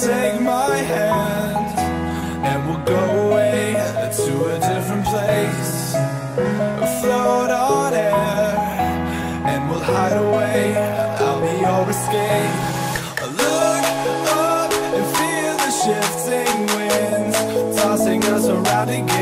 take my hand. Us around again.